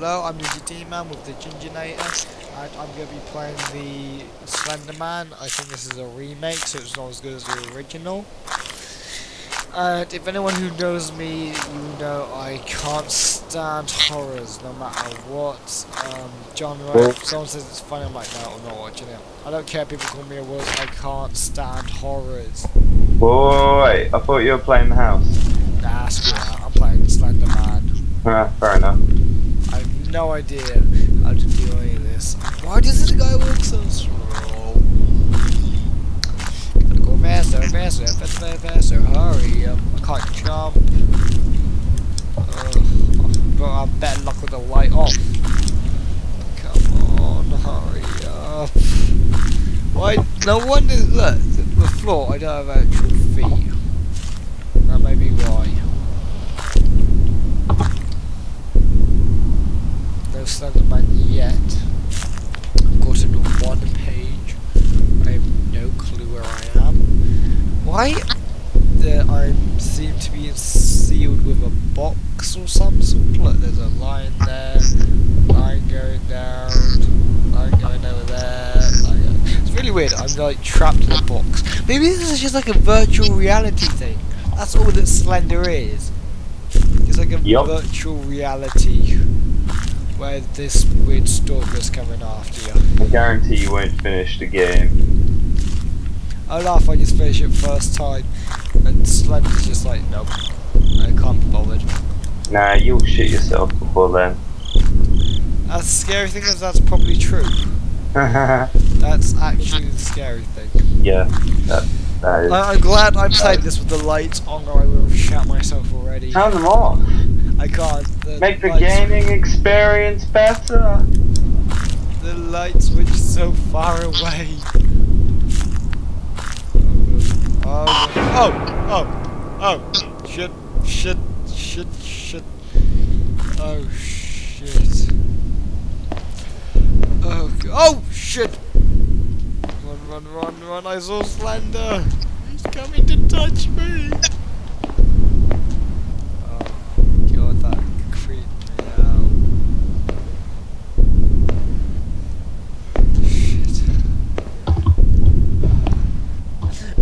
Hello, I'm Ninja D-Man with the Ginginator, and I'm going to be playing the Slenderman. I think this is a remake, so it's not as good as the original. And if anyone who knows me, you know I can't stand horrors, no matter what um, genre. If someone says it's funny, I'm like, no, I'm not watching it. I don't care if people call me a wuss, I can't stand horrors. Wait, I thought you were playing the house. Nah, screw that, I'm playing Slenderman. Ah, fair enough. I no idea how to do any of this. Why does this guy walk so slow? Gotta go faster, faster, faster, faster, hurry up. I can't jump. Ugh. but I'm better luck with the light off. Come on, hurry up. Why? No wonder, look, the floor, I don't have actual feet. That may be why. No Slenderman yet. I've got gotten one page. I have no clue where I am. Why the, I seem to be sealed with a box or some sort? Look, there's a line there, line going down, line going over there. Line going. It's really weird. I'm like trapped in a box. Maybe this is just like a virtual reality thing. That's all that Slender is. It's like a Yup. virtual reality where this weird stalker's coming after you. I guarantee you won't finish the game. I laugh, I just finish it first time, and Slender's just like, nope, I can't be bothered. Nah, you'll shit yourself before then. That's the scary thing is that's probably true. That's actually the scary thing. yeah, that, that is. I, I'm glad I'm playing this with the lights on, or I would have shot myself already. Turn them off. I can't. The Make the gaming experience better. The light switch is so far away. Oh, oh, oh, oh, shit, shit, shit, shit. Oh, shit. Oh, oh, shit. Run, run, run, run, I saw Slender. He's coming to touch me. Oh, God, that creeped me out. Shit.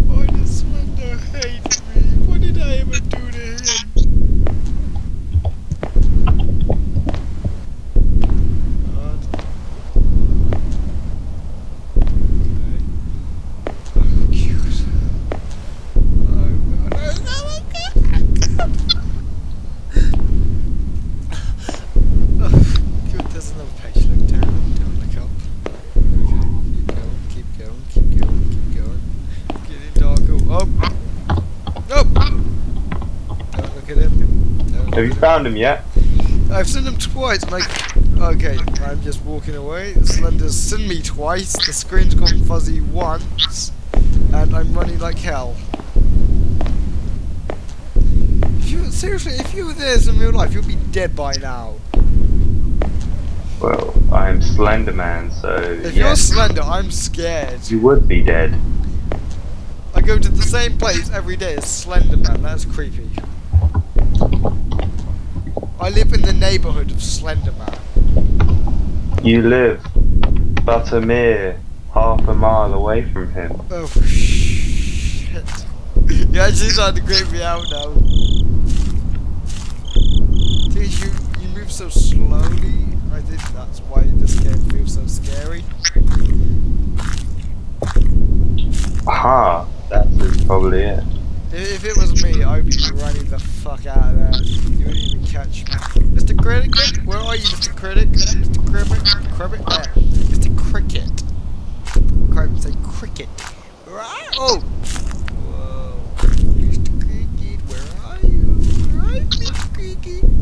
Why does Slender hate me? What did I ever do to him? God. Okay. Oh, cute. Oh, God. Oh, no, God. Oh, good, there's another page. Look down, don't look up. Okay, keep going, keep going, keep going, keep going. Getting darker. Oh! Oh! Don't look at him. Don't look Have you found him yet? I've seen him twice, and I... Okay, I'm just walking away. Slender's seen me twice, the screen's gone fuzzy once, and I'm running like hell. If you, seriously, if you were there in real life, you'd be dead by now. Well, I'm Slenderman, so If you're Slender, I'm scared. you would be dead. I go to the same place every day as Slenderman. That's creepy. I live in the neighborhood of Slenderman. You live but a mere half a mile away from him. Oh shit! You actually starting to creep me out now. Dude, you you move so slowly. I think that's why this game feels so scary. Aha, that is probably it. If it was me, I'd be running the fuck out of there. You wouldn't even catch me. Mr. Critic? Where are you, Mr. Critic? Mr. Cricket? Cricket? There. Mr. Cricket. Can't say cricket. Where are Oh! Whoa. Mr. Cricket, where are you? You, Mr. Cricket?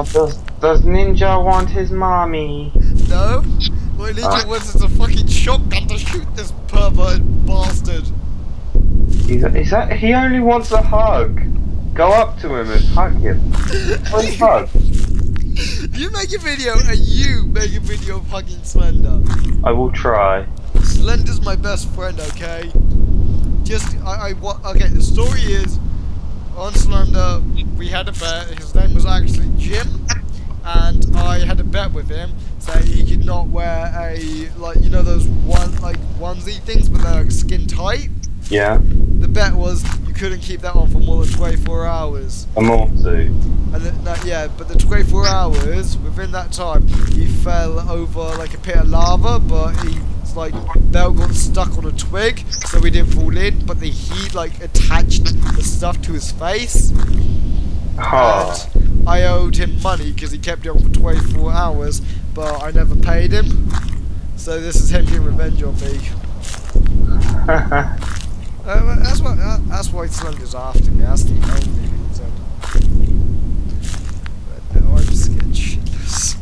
Oh, does does Ninja want his mommy? No? My ninja Ah. wants is a fucking shotgun to shoot this pervert bastard. He's, he's a, he only wants a hug. Go up to him and hug him. Please hug. You make a video and you make a video of hugging Slender. I will try. Slender's my best friend, okay? Just, I, I, okay, the story is, on Slender, we had a bet, his name was actually Jim, and I had a bet with him, that he could not wear a, like, you know those one, like, onesie things, but they're like skin tight? Yeah. The bet was you couldn't keep that on for more than 24 hours. A morph suit. And then, that, yeah, but the 24 hours, within that time, he fell over like a pit of lava, but he, like, belt got stuck on a twig, so he didn't fall in, but the heat, like, attached the stuff to his face. Oh. I owed him money because he kept it on for 24 hours, but I never paid him. So this is him getting revenge on me. Uh, that's what. Uh, that's why Slender's after me. That's the only reason. But now I'm scared shitless.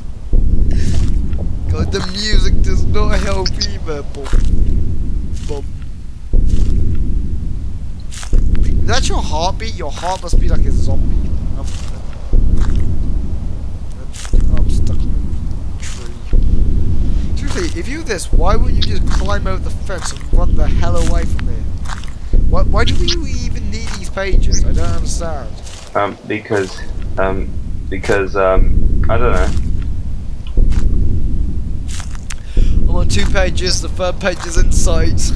God, the music does not help either. Boom. Boom. Is that your heartbeat? Your heart must be like a zombie. I'm, I'm stuck on tree. Seriously, if you this, why wouldn't you just climb over the fence and run the hell away from here? Why, why do we even need these pages? I don't understand. um, because, um, because, um, I don't know. I'm on two pages, the third page is in sight.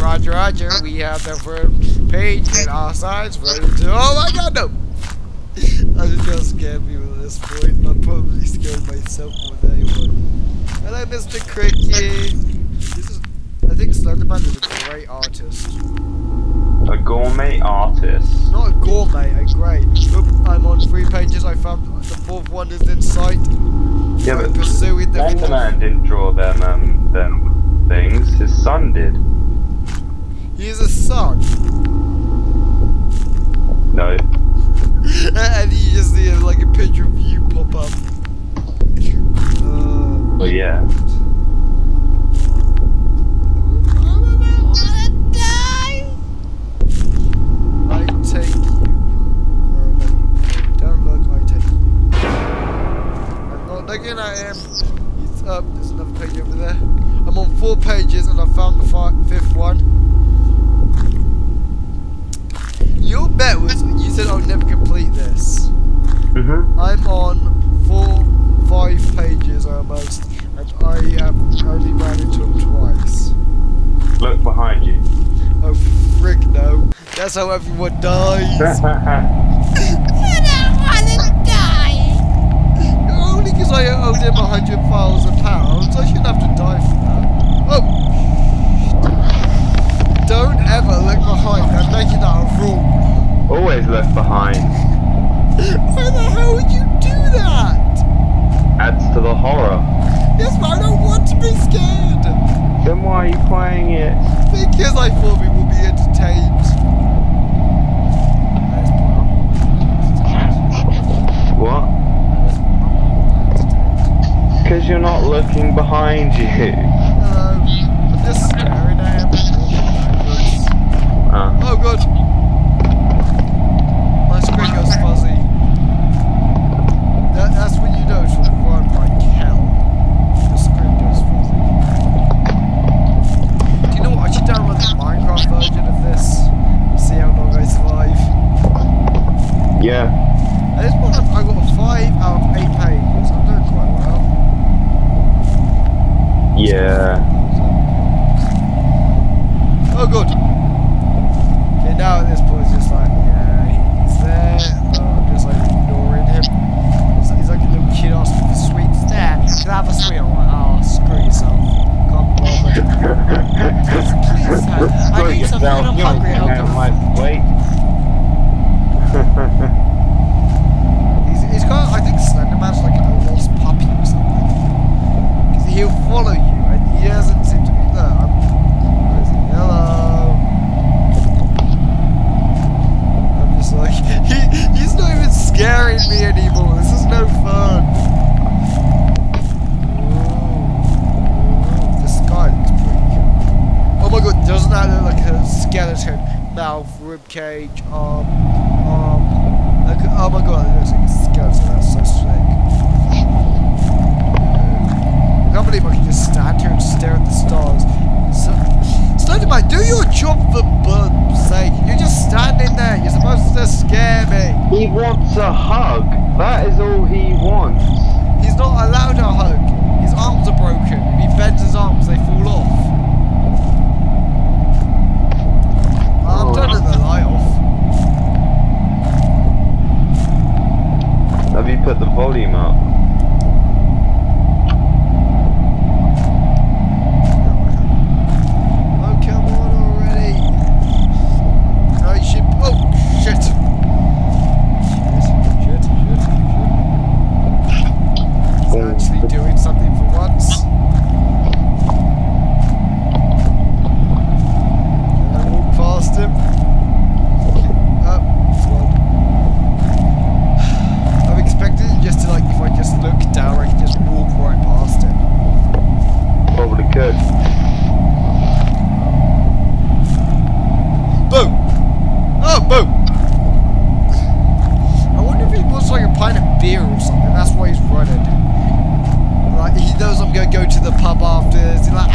Roger, roger, we have the third page in our sides ready to. Oh my god, no! I just got scared me at this point. I'm probably scared myself more than anyone. Hello, Mr. Cricket! This is. I think Slenderman is a great artist. A gourmet artist. Not a gourmet, a great. Oop, I'm on three pages, I found the fourth one is in sight. Yeah, I'm but pursuing the Slenderman didn't draw them, um, them things. His son did. He is a son. No. and you just see like a picture of you pop up. Uh, Well, yeah. I take you. Or no, you don't look, I take you. I'm not looking at him. He's up. There's another page over there. I'm on four pages and I found the fi- fifth one. Your bet was you said I would never complete this. Mm-hmm. I'm on four, five pages almost, and I have only ran into him twice. Look behind you. Oh frick no! That's how everyone dies. I don't want to die. Only because I owed him a hundred thousand pounds, I shouldn't have to die for that. Oh! Don't ever look behind. I'm making that a rule. Always left behind. Why the hell would you do that? Adds to the horror. Yes, but I don't want to be scared. Then why are you playing it? Because I thought we would be entertained. Let's put What? up. Because you're not looking behind you. Hello. I'm just staring at him. Backwards. Uh, Oh god. My screen goes fuzzy. That, that's when you know to run like hell. The screen goes fuzzy. Do you know what? I should download the Minecraft version of this. See how long I survive. yeah. At this point, I've- I got a 5 out of 8 pages. I'm doing quite well. Yeah. Oh, good. Okay, now at this point, it's just like, yeah, he's there, but I'm just like ignoring him. He's, he's like a little kid asking for sweets. There, can I have a sweet? I'm like, oh, screw yourself. Can't bother. Please, sir. I need some food. I'm hungry. I'll go. Wait. He's, he's kind of, I think Slenderman's like a lost puppy or something. Because he'll follow you, and he doesn't seem to be? Hello. I'm just like, he, he's not even scaring me anymore. This is no fun. Oh my god, doesn't that look like a skeleton? Mouth, rib cage, arm, arm. Oh my god, it looks like a skeleton. That's so sick can't believe I can just stand here and stare at the stars. So, Slenderman, do your job for bubs. sake. You're just standing there. You're supposed to scare me. He wants a hug. That is all he wants. He's not allowed a hug. His arms are broken. If he bends his arms, they fall off. Oh. I'm turning the light off. Have you put the volume up? the pub after. Like,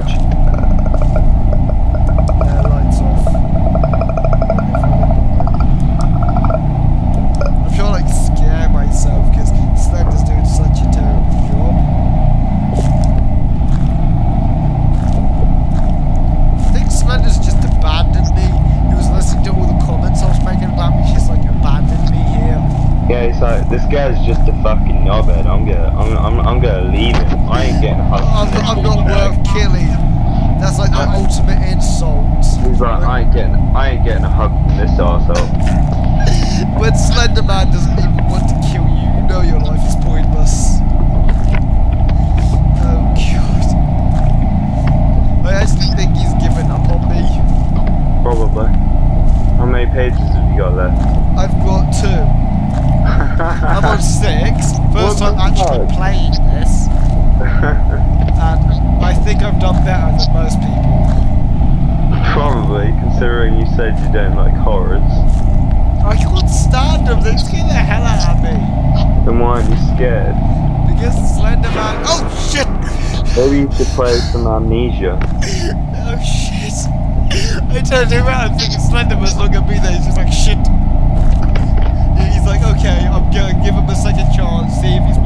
couch. To play from amnesia. oh shit. I turned around thinking Slenderman's not gonna be there, he's just like shit. He's like, okay, I'm gonna give him a second chance, see if he's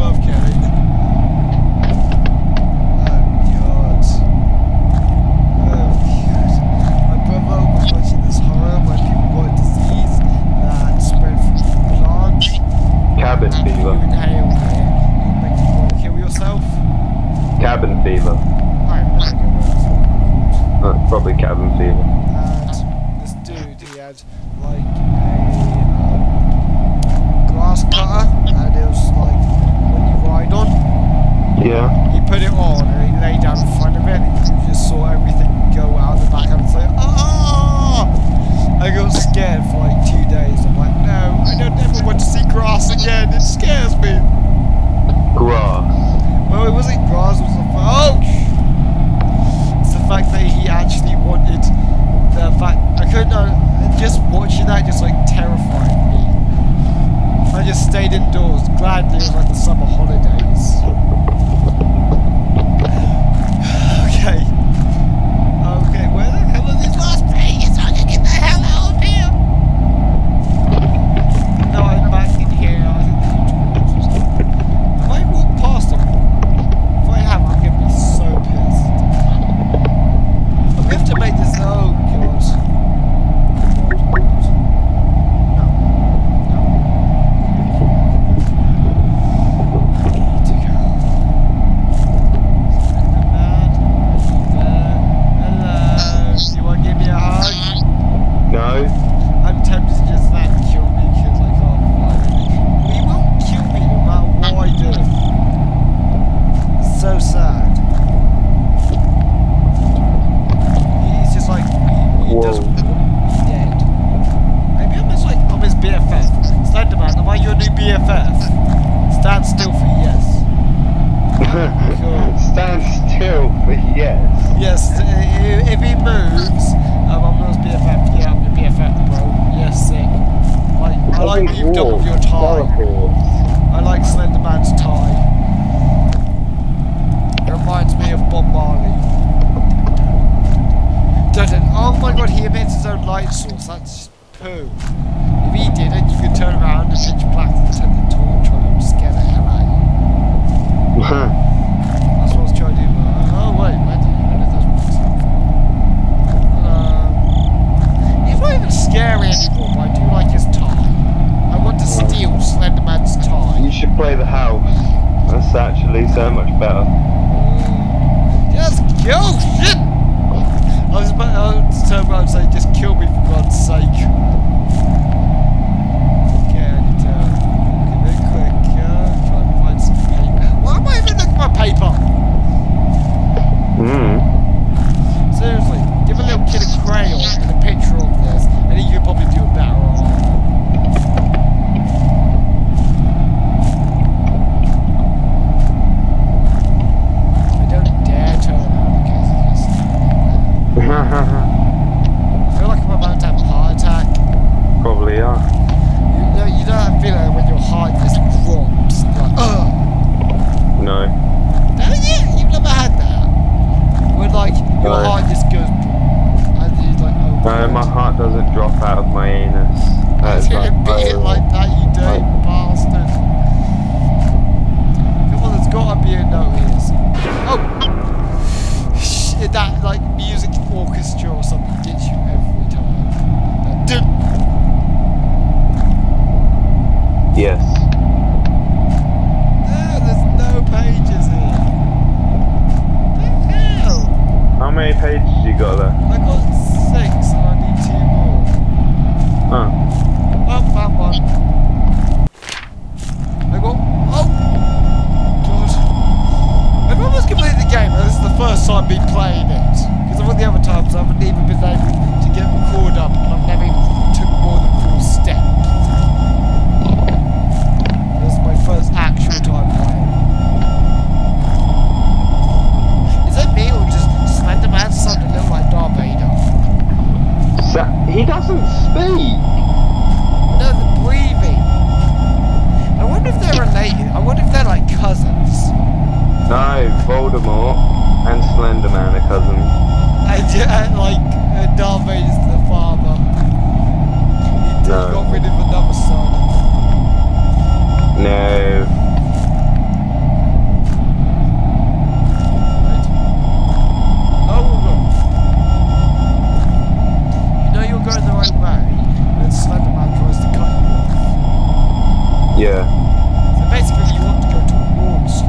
basically you want to go towards.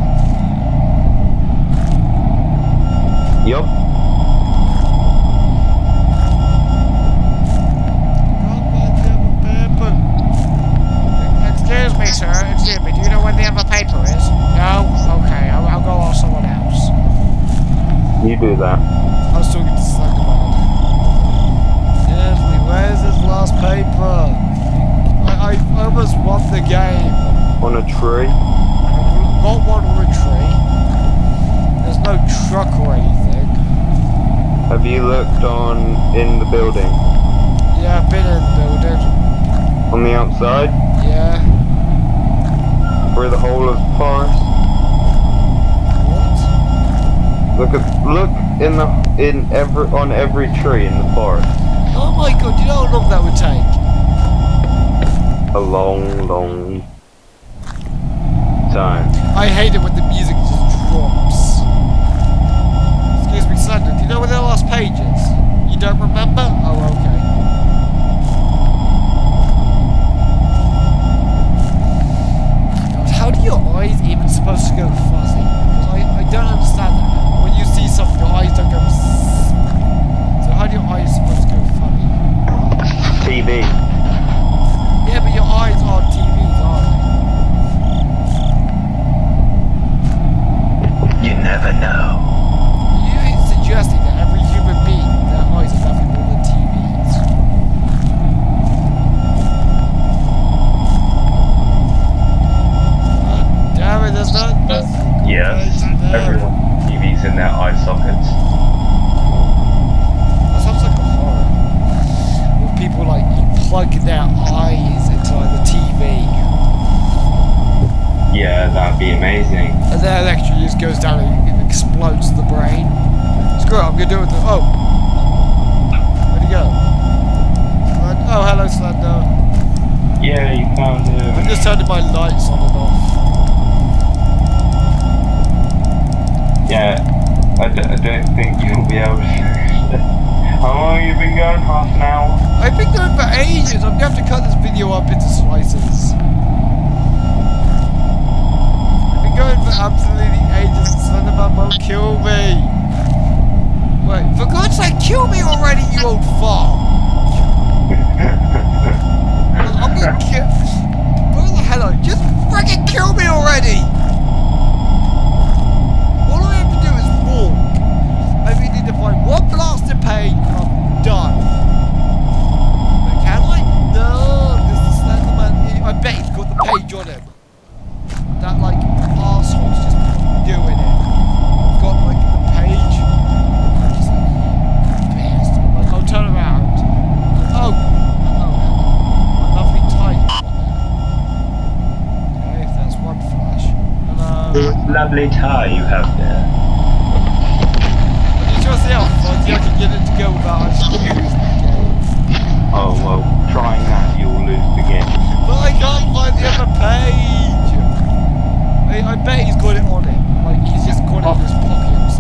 Yup. Excuse me, sir. Excuse me. Do you know where the other paper is? No? Okay, I'll, I'll go ask someone else. You do that. I'll still get the slug about Excuse me, where's this last paper? I, I almost won the game on a tree. Not one on a tree. There's no truck or anything. Have you looked on in the building? Yeah, I've been in the building. On the outside? Yeah. Where the hole is past? What? Look at look in the in every on every tree in the forest. Oh my god, you know how long that would take? A long, long time. I hate it when the music just drops. Excuse me, Sunday, do you know where the last page is? You don't remember? Oh, okay. God, how do your eyes even supposed to go fuzzy? Because I, I don't understand that. When you see something, your eyes don't go... So how do your eyes supposed to go fuzzy? TV. Yeah, but your eyes are TVs, aren't turning my lights off. Yeah, I, d- I don't think you'll be able to. How long have you been going? Half an hour? I've been going for ages. I'm gonna have to cut this video up into slices. I've been going for absolutely ages. Slenderman won't kill me. Wait, for God's sake, kill me already, you old fart. I'm gonna kill. Where the hell are you? Just freaking kill me already! All I have to do is walk. I only need to find one blasted page and I'm done. But can I? No, because the Slenderman, I bet he's got the page on him. That, like, arsehole's just doing it. Lovely tie you have there. I just want to see how fuzzy I can get it to go without actually losing the game. Oh well, trying that you'll lose the game. But I can't find the other page. I, I bet he's got it on him. Like he's just got it in his pocket or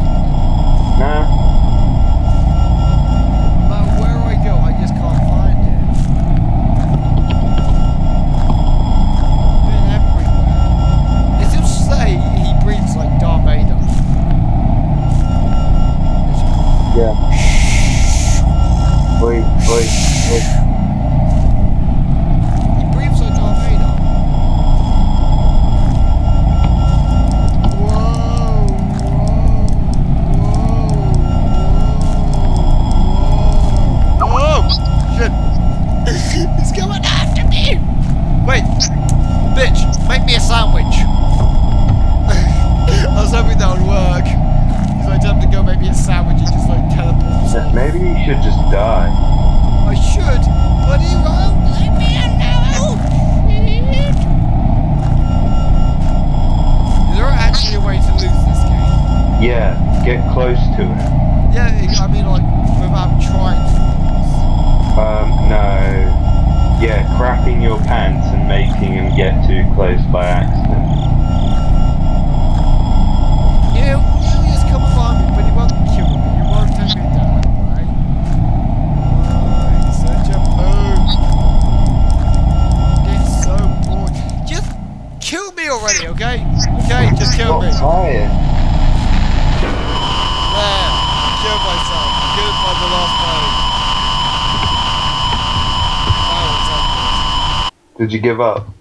Yeah, get close to him. Yeah, I mean like without trying. Um, no. Yeah, crapping your pants and making him get too close by accident. You, you just come me, but he won't kill me. He won't take me down, right? Oh, he's such a poop. I'm so bored. Just kill me already, okay? Okay, just kill me. tired. There, I killed myself. I killed by the last page. That was obvious. Did you give up?